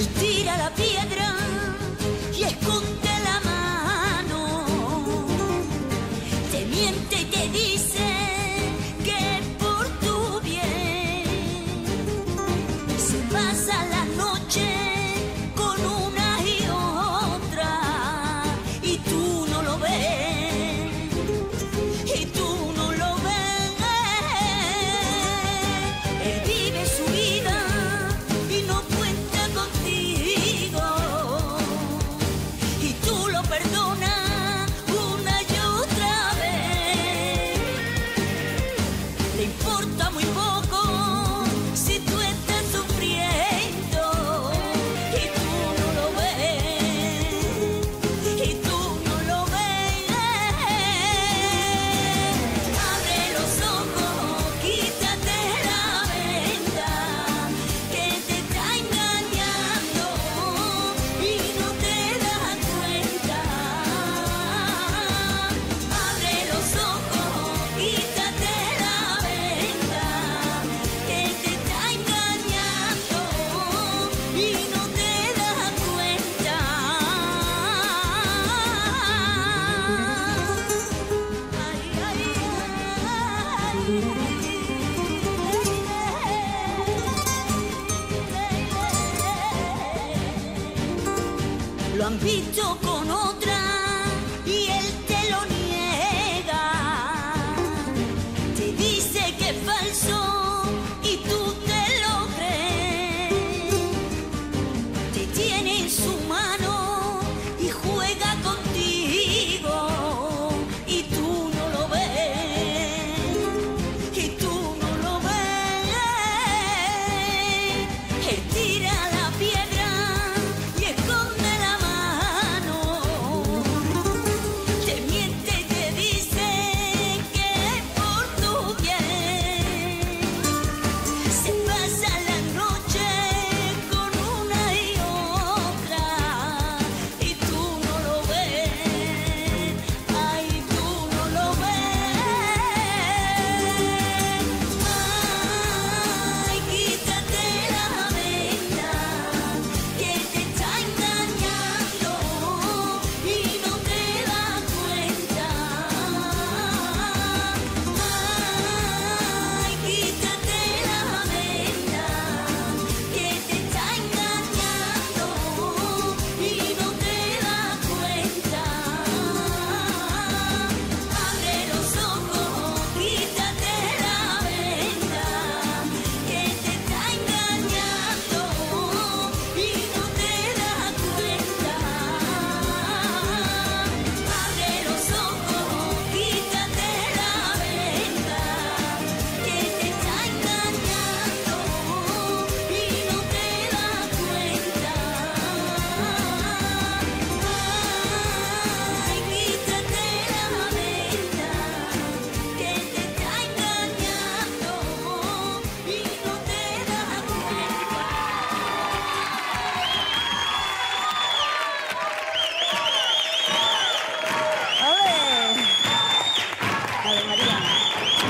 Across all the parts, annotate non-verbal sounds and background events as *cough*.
la piedra y esconde la mano. Te miente y te dice que por tu bien se pasa la noche con una y otra y tú no lo ves y tú Le importa Lo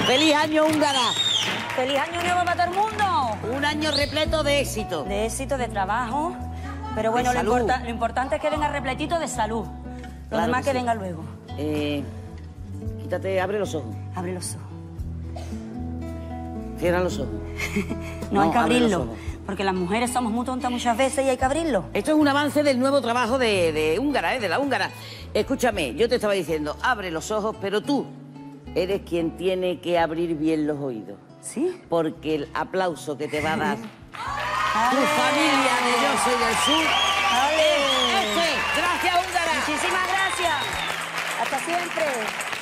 ¡Feliz año, húngara! ¡Feliz año nuevo para todo el mundo! Un año repleto de éxito. De éxito, de trabajo. Pero bueno, lo, importa- lo importante es que venga repletito de salud. Lo Claro demás que que, sí. venga luego. Eh, quítate, abre los ojos. Abre los ojos. Cierra los ojos. *laughs* No, hay que abrirlo. Porque las mujeres somos muy tontas muchas veces y hay que abrirlo. Esto es un avance del nuevo trabajo de, de húngara, ¿eh? de la húngara. Escúchame, yo te estaba diciendo, abre los ojos, pero tú eres quien tiene que abrir bien los oídos. ¿Sí? Porque el aplauso que te va a dar tu familia de Yo Soy del Sur ¡Ale! es este. Gracias, húngara. Muchísimas gracias. Hasta siempre.